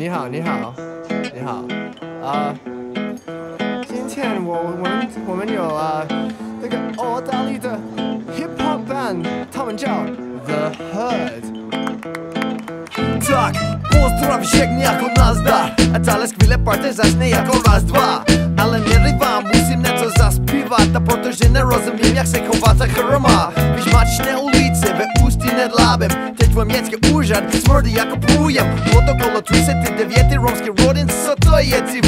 你好，你好，你好，啊，今天我我们我们有啊那个澳大利的 hip hop band，他们叫 The Hood。Tak, pozdro však jako nazdar A celé skvělé party začne jako raz, dva Ale nerývám, musím něco zaspívat A protože nerozumím, jak se chovat ta chroma Vyšmačné ulice ve ústí nad lábem Teď v městský úřad smrdí jako průjem Protokolo 39 ромський родин, то є ці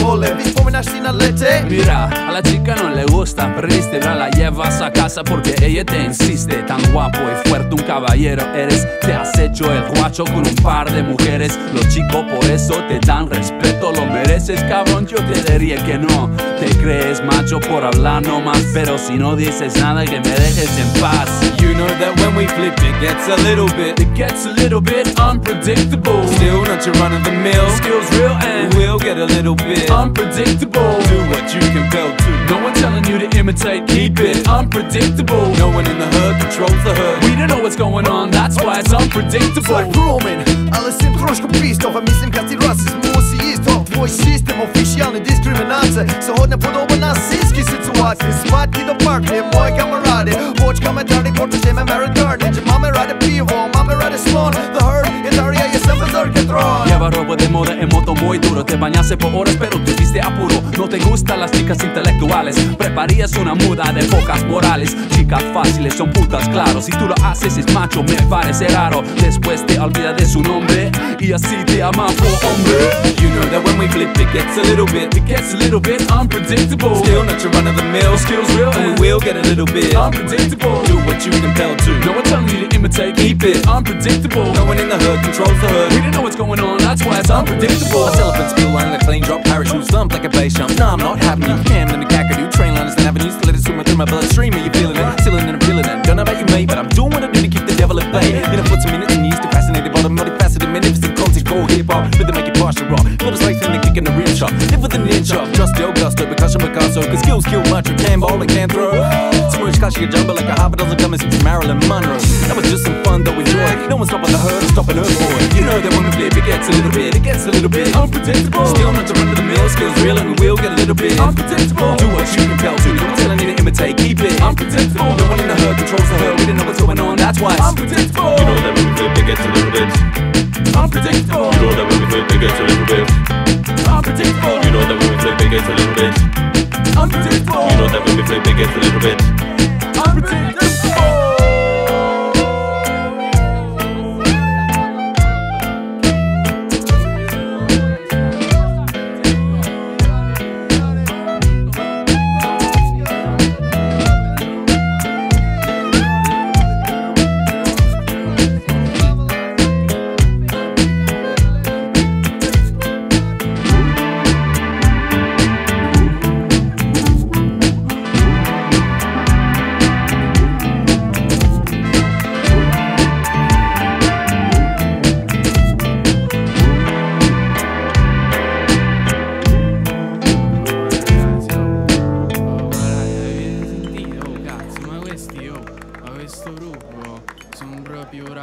Mira, a la chica no le gusta, perdiste, ahora la llevas a casa porque ella te insiste. Tan guapo y fuerte, un caballero eres. Te has hecho el guacho con un par de mujeres. Los chicos por eso te dan respeto, lo mereces, cabrón. Yo te diría que no. Te crees macho por hablar nomás, pero si no dices nada, que me dejes en paz. You know that when we flip it gets a little bit It gets a little bit unpredictable. Still not your run of the mill Skills real and We'll get a little bit unpredictable. Do what you compelled to. No one telling you to imitate, keep it unpredictable. No one in the herd controls the herd. We don't know what's going on, that's why it's unpredictable. Tak promen, ale sem trošku pistov A mislim kad si rasizm musi isto Tvoj sistem oficijalne diskriminacije Se hodne podoba nazisti situacije Svatki do partije, moje kamarade Voć komentari, protože me mere garden Që mame rade pivo, mame rade slon The herd, je sem për ke tron Lleva ropa de moda moto muy duro. Te bañaste por horas pero te viste apuro. No te gustan las chicas intelectuales. Preparías una muda de pocas morales. Chicas fáciles son putas, claro. Si tú lo haces es macho, me parece raro. Después te olvidas de su nombre Y así te ama por hombre. You know that when we flip it gets a little bit It gets a little bit unpredictable. Still not your run of the mill Skills real and we will get a little bit unpredictable. Do what you compelled to. No one telling you to imitate, keep it unpredictable. No one in the hood controls the hood. We don't know what's going on, that's why it's unpredictable Us elephants feel line in a clean drop Parachute. Slump like a bass jump. Nah, I'm not having you. Cam the kakadoo Train liners and avenues To let it swim through my bloodstream Cause skills kill much You can ball and can throw Smooch cash you can jumble like a half a dozen coming since Marilyn Monroe. That was just some fun though enjoy No one's stopping the herd Stopping her boy. You know that when we flip It gets a little bit It gets a little bit Unpredictable. Still not to run to the mill, skills real and we will get a little bit Unpredictable. Do what you compel to, one telling you to imitate, keep it Unpredictable. No one in the herd controls the herd, we don't know what's going on, that's why it's Unpredictable. You know that when we flip it gets a little bit Unpredictable. You know that when we flip it gets a little bit Unpredictable. You know that when we flip it gets a little bit You know that when we flip it gets a little bit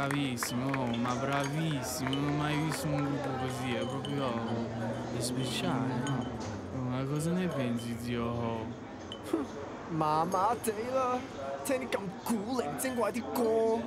proprio bravissimi, oh, ma bravissimi, non ho mai visto un gruppo così, è proprio oh, è speciale, no? Oh, ma cosa ne pensi, zio? Oh? 麻麻地啦，听啲咁古灵精怪啲歌，